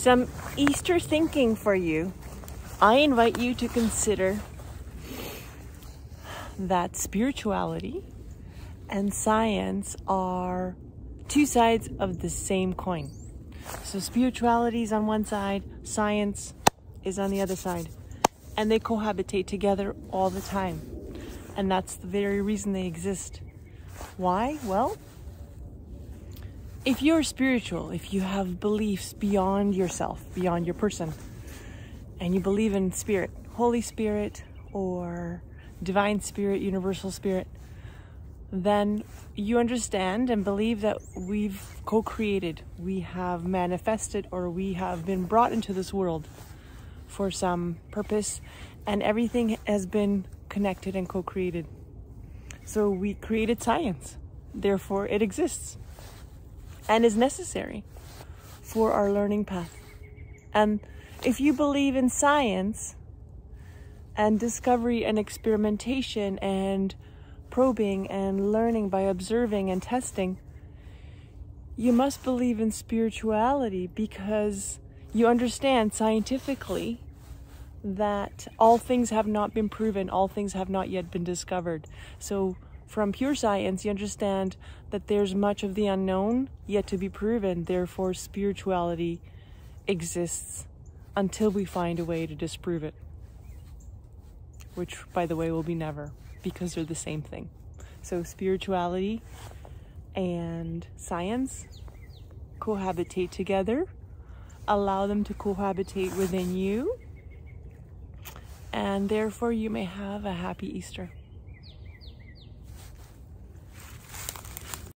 Some Easter thinking for you. I invite you to consider that spirituality and science are two sides of the same coin. So spirituality is on one side, science is on the other side. And they cohabitate together all the time. And that's the very reason they exist. Why? Well, if you're spiritual, if you have beliefs beyond yourself, beyond your person, and you believe in spirit, Holy Spirit, or divine spirit, universal spirit, then you understand and believe that we've co created, we have manifested, or we have been brought into this world for some purpose, and everything has been connected and co created. So we created science, therefore, it exists and is necessary for our learning path. And if you believe in science, and discovery and experimentation and probing and learning by observing and testing, you must believe in spirituality because you understand scientifically that all things have not been proven, all things have not yet been discovered. So, from pure science, you understand that there's much of the unknown yet to be proven, therefore, spirituality exists until we find a way to disprove it which by the way will be never because they're the same thing. So spirituality and science cohabitate together. Allow them to cohabitate within you. And therefore you may have a happy Easter.